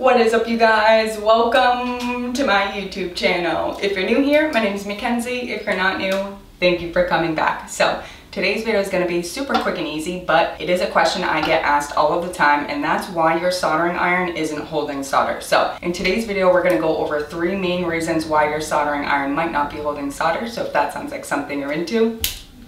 What is up you guys? Welcome to my YouTube channel. If you're new here, my name is Makenzie. If you're not new, thank you for coming back. So today's video is gonna be super quick and easy, but it is a question I get asked all of the time and that's why your soldering iron isn't holding solder. So in today's video, we're gonna go over three main reasons why your soldering iron might not be holding solder. So if that sounds like something you're into,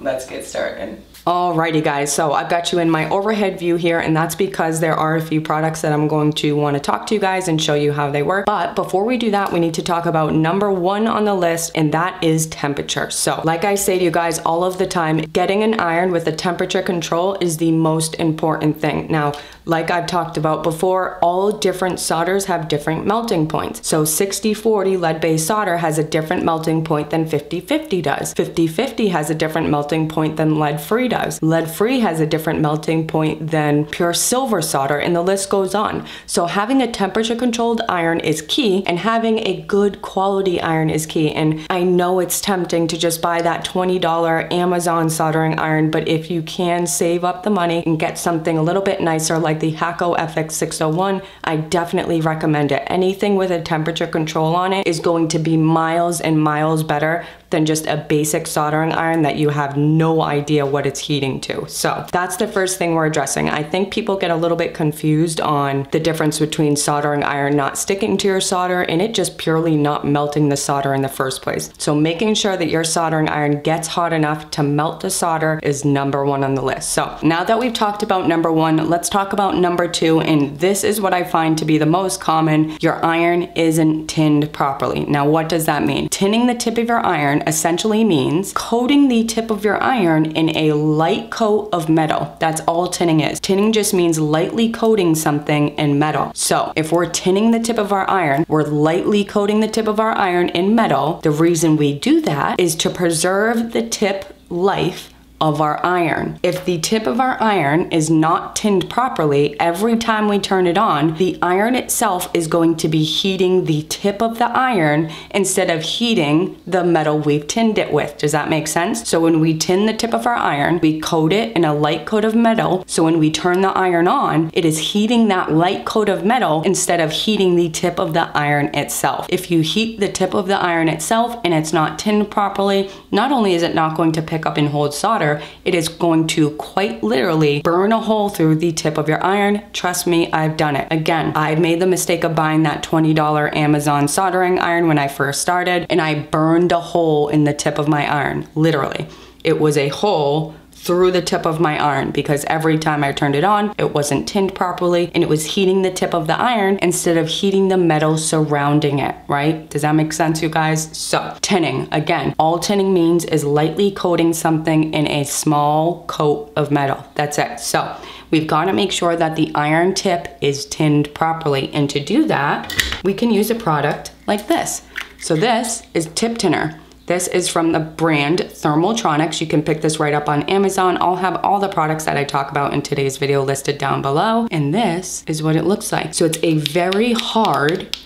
let's get started. Alrighty guys, so I've got you in my overhead view here and that's because there are a few products that I'm going to want to talk to you guys and show you how they work. But before we do that, we need to talk about number one on the list and that is temperature. So like I say to you guys all of the time, getting an iron with a temperature control is the most important thing. Now, like I've talked about before, all different solders have different melting points. So 6040 lead-based solder has a different melting point than 5050 does. 5050 has a different melting point than lead-free does. Lead-free has a different melting point than pure silver solder and the list goes on. So having a temperature controlled iron is key and having a good quality iron is key. And I know it's tempting to just buy that $20 Amazon soldering iron, but if you can save up the money and get something a little bit nicer like the Hakko FX601, I definitely recommend it. Anything with a temperature control on it is going to be miles and miles better than just a basic soldering iron that you have no idea what it's heating to. So that's the first thing we're addressing. I think people get a little bit confused on the difference between soldering iron not sticking to your solder and it just purely not melting the solder in the first place. So making sure that your soldering iron gets hot enough to melt the solder is number one on the list. So now that we've talked about number one, let's talk about number two. And this is what I find to be the most common. Your iron isn't tinned properly. Now, what does that mean? Tinning the tip of your iron essentially means coating the tip of your iron in a light coat of metal. That's all tinning is. Tinning just means lightly coating something in metal. So if we're tinning the tip of our iron, we're lightly coating the tip of our iron in metal. The reason we do that is to preserve the tip life of our iron. If the tip of our iron is not tinned properly, every time we turn it on, the iron itself is going to be heating the tip of the iron instead of heating the metal we've tinned it with. Does that make sense? So when we tin the tip of our iron, we coat it in a light coat of metal. So when we turn the iron on, it is heating that light coat of metal instead of heating the tip of the iron itself. If you heat the tip of the iron itself and it's not tinned properly, not only is it not going to pick up and hold solder, it is going to quite literally burn a hole through the tip of your iron. Trust me, I've done it. Again, I made the mistake of buying that $20 Amazon soldering iron when I first started, and I burned a hole in the tip of my iron, literally. It was a hole through the tip of my iron because every time I turned it on, it wasn't tinned properly and it was heating the tip of the iron instead of heating the metal surrounding it, right? Does that make sense, you guys? So, tinning, again, all tinning means is lightly coating something in a small coat of metal. That's it. So, we've got to make sure that the iron tip is tinned properly. And to do that, we can use a product like this. So this is tip tinner. This is from the brand Thermaltronics. You can pick this right up on Amazon. I'll have all the products that I talk about in today's video listed down below. And this is what it looks like. So it's a very hard,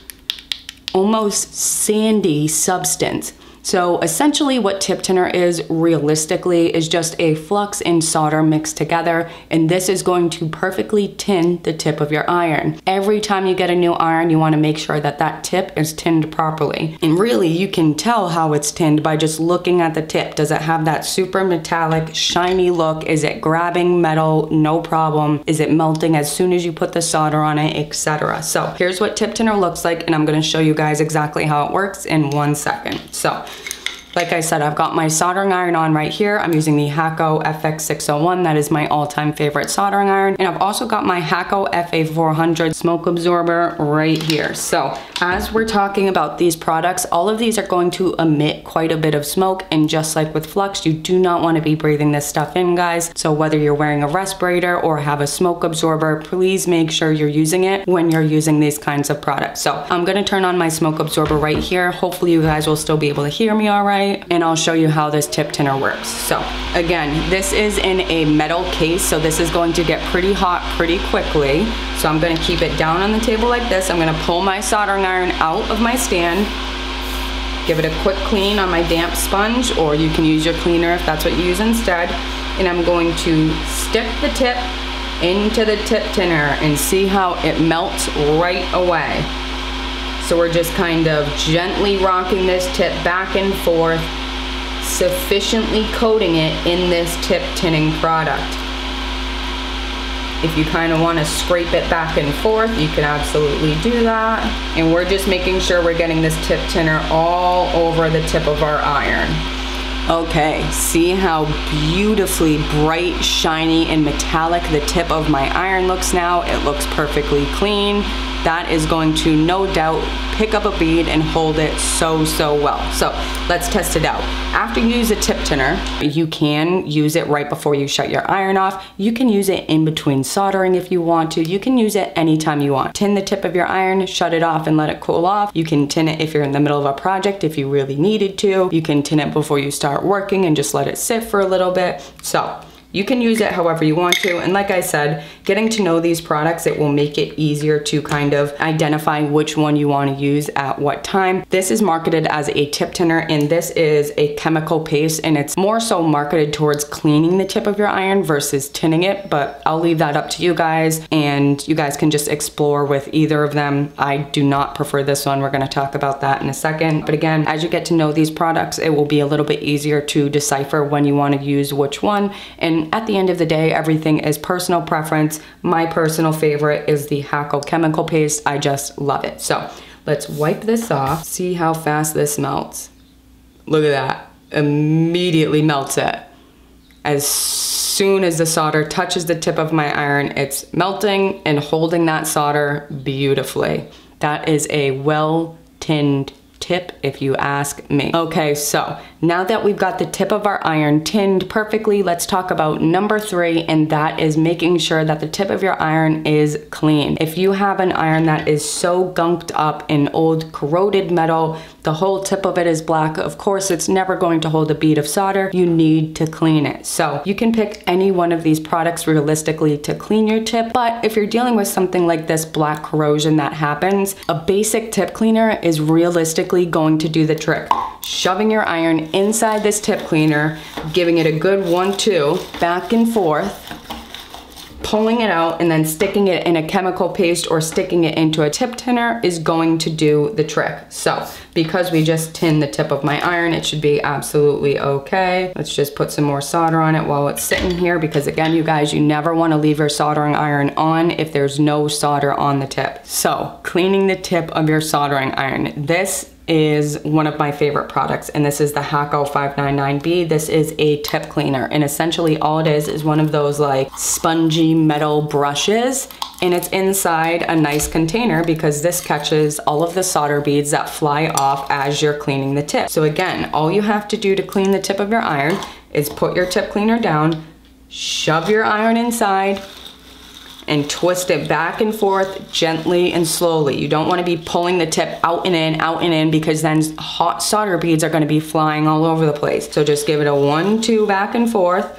almost sandy substance. So essentially what tip tinner is realistically is just a flux and solder mixed together and this is going to perfectly tin the tip of your iron. Every time you get a new iron you want to make sure that that tip is tinned properly. And really you can tell how it's tinned by just looking at the tip. Does it have that super metallic shiny look? Is it grabbing metal? No problem. Is it melting as soon as you put the solder on it, etc. So here's what tip tinner looks like and I'm going to show you guys exactly how it works in one second. So like I said, I've got my soldering iron on right here. I'm using the Hakko FX601. That is my all-time favorite soldering iron. And I've also got my Hakko FA400 smoke absorber right here. So as we're talking about these products, all of these are going to emit quite a bit of smoke. And just like with Flux, you do not want to be breathing this stuff in, guys. So whether you're wearing a respirator or have a smoke absorber, please make sure you're using it when you're using these kinds of products. So I'm gonna turn on my smoke absorber right here. Hopefully you guys will still be able to hear me all right and I'll show you how this tip tinner works. So again, this is in a metal case, so this is going to get pretty hot pretty quickly. So I'm gonna keep it down on the table like this. I'm gonna pull my soldering iron out of my stand, give it a quick clean on my damp sponge, or you can use your cleaner if that's what you use instead. And I'm going to stick the tip into the tip tinner and see how it melts right away. So we're just kind of gently rocking this tip back and forth, sufficiently coating it in this tip tinning product. If you kind of want to scrape it back and forth, you can absolutely do that. And we're just making sure we're getting this tip tinner all over the tip of our iron. Okay, see how beautifully bright, shiny, and metallic the tip of my iron looks now? It looks perfectly clean that is going to no doubt pick up a bead and hold it so, so well. So let's test it out. After you use a tip tinner, you can use it right before you shut your iron off. You can use it in between soldering if you want to. You can use it anytime you want. Tin the tip of your iron, shut it off and let it cool off. You can tin it if you're in the middle of a project if you really needed to. You can tin it before you start working and just let it sit for a little bit. So you can use it however you want to. And like I said, getting to know these products, it will make it easier to kind of identify which one you want to use at what time. This is marketed as a tip tinner and this is a chemical paste and it's more so marketed towards cleaning the tip of your iron versus tinning it, but I'll leave that up to you guys and you guys can just explore with either of them. I do not prefer this one. We're gonna talk about that in a second. But again, as you get to know these products, it will be a little bit easier to decipher when you wanna use which one and at the end of the day, everything is personal preference. My personal favorite is the Hakko chemical paste. I just love it. So let's wipe this off. See how fast this melts. Look at that. Immediately melts it. As soon as the solder touches the tip of my iron, it's melting and holding that solder beautifully. That is a well tinned tip if you ask me. Okay, so now that we've got the tip of our iron tinned perfectly, let's talk about number three, and that is making sure that the tip of your iron is clean. If you have an iron that is so gunked up in old corroded metal, the whole tip of it is black, of course it's never going to hold a bead of solder. You need to clean it. So you can pick any one of these products realistically to clean your tip, but if you're dealing with something like this black corrosion that happens, a basic tip cleaner is realistically going to do the trick. Shoving your iron inside this tip cleaner, giving it a good one-two, back and forth, pulling it out and then sticking it in a chemical paste or sticking it into a tip tinner is going to do the trick. So because we just tinned the tip of my iron, it should be absolutely okay. Let's just put some more solder on it while it's sitting here because again, you guys, you never wanna leave your soldering iron on if there's no solder on the tip. So cleaning the tip of your soldering iron. This is one of my favorite products and this is the Hakko 599B. This is a tip cleaner and essentially all it is is one of those like spongy metal brushes and it's inside a nice container because this catches all of the solder beads that fly off as you're cleaning the tip. So again, all you have to do to clean the tip of your iron is put your tip cleaner down, shove your iron inside, and twist it back and forth gently and slowly. You don't wanna be pulling the tip out and in, out and in because then hot solder beads are gonna be flying all over the place. So just give it a one, two back and forth,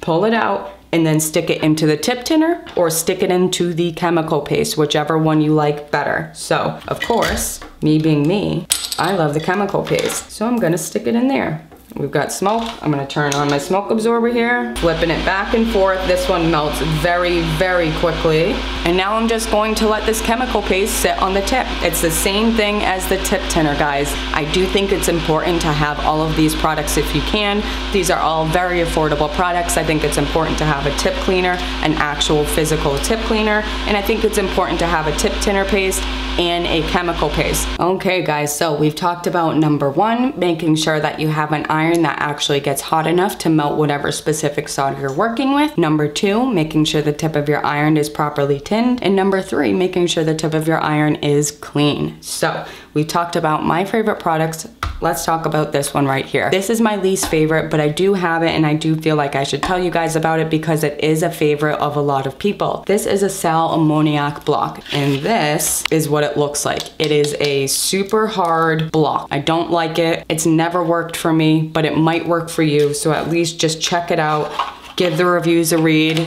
pull it out, and then stick it into the tip tinner or stick it into the chemical paste, whichever one you like better. So, of course, me being me, I love the chemical paste. So I'm gonna stick it in there. We've got smoke. I'm gonna turn on my smoke absorber here, flipping it back and forth. This one melts very, very quickly. And now I'm just going to let this chemical paste sit on the tip. It's the same thing as the tip tinner, guys. I do think it's important to have all of these products if you can. These are all very affordable products. I think it's important to have a tip cleaner, an actual physical tip cleaner, and I think it's important to have a tip tinner paste and a chemical paste. Okay guys, so we've talked about number one, making sure that you have an iron that actually gets hot enough to melt whatever specific solder you're working with. Number two, making sure the tip of your iron is properly tinned. And number three, making sure the tip of your iron is clean. So we talked about my favorite products let's talk about this one right here. This is my least favorite, but I do have it and I do feel like I should tell you guys about it because it is a favorite of a lot of people. This is a sal ammoniac block and this is what it looks like. It is a super hard block. I don't like it. It's never worked for me, but it might work for you. So at least just check it out give the reviews a read,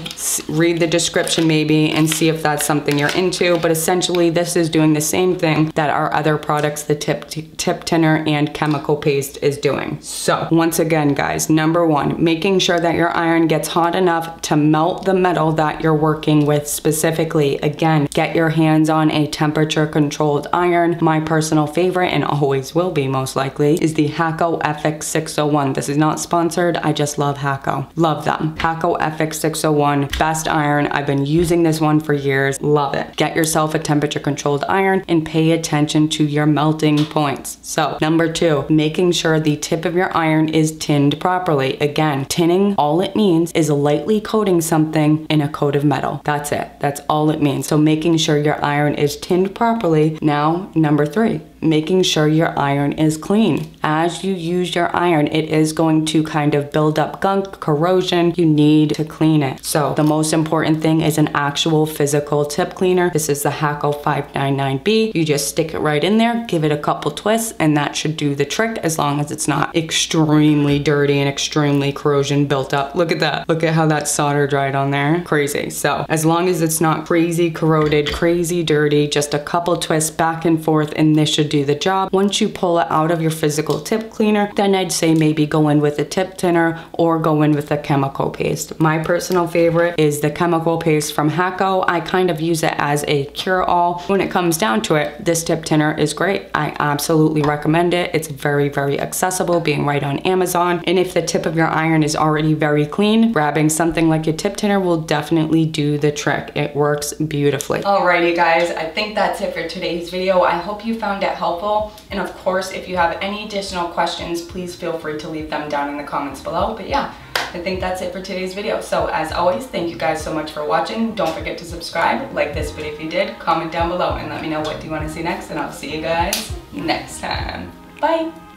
read the description maybe, and see if that's something you're into. But essentially, this is doing the same thing that our other products, the tip, tip tinner and chemical paste is doing. So once again, guys, number one, making sure that your iron gets hot enough to melt the metal that you're working with specifically. Again, get your hands on a temperature controlled iron. My personal favorite, and always will be most likely, is the Hakko FX601. This is not sponsored, I just love Hakko. Love them. Hakko FX601, best iron. I've been using this one for years, love it. Get yourself a temperature controlled iron and pay attention to your melting points. So number two, making sure the tip of your iron is tinned properly. Again, tinning, all it means is lightly coating something in a coat of metal. That's it. That's all it means. So making sure your iron is tinned properly. Now, number three, making sure your iron is clean. As you use your iron, it is going to kind of build up gunk, corrosion. You need to clean it. So the most important thing is an actual physical tip cleaner. This is the Hakko 599B. You just stick it right in there, give it a couple twists, and that should do the trick as long as it's not extremely dirty and extremely corrosion built up. Look at that. Look at how that solder dried on there. Crazy. So as long as it's not crazy corroded, crazy dirty, just a couple twists back and forth, and this should do the job. Once you pull it out of your physical tip cleaner, then I'd say maybe go in with a tip tinner or go in with a chemical paste. My personal favorite is the chemical paste from Hakko. I kind of use it as a cure-all. When it comes down to it, this tip tinner is great. I absolutely recommend it. It's very, very accessible, being right on Amazon. And if the tip of your iron is already very clean, grabbing something like a tip tinner will definitely do the trick. It works beautifully. Alrighty guys, I think that's it for today's video. I hope you found it helpful. And of course, if you have any additional questions, please feel free to leave them down in the comments below. But yeah, I think that's it for today's video. So as always, thank you guys so much for watching. Don't forget to subscribe, like this video if you did, comment down below and let me know what do you want to see next and I'll see you guys next time. Bye.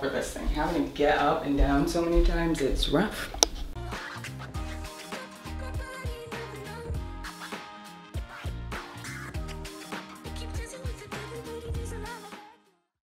For this thing. Having to get up and down so many times, it's rough.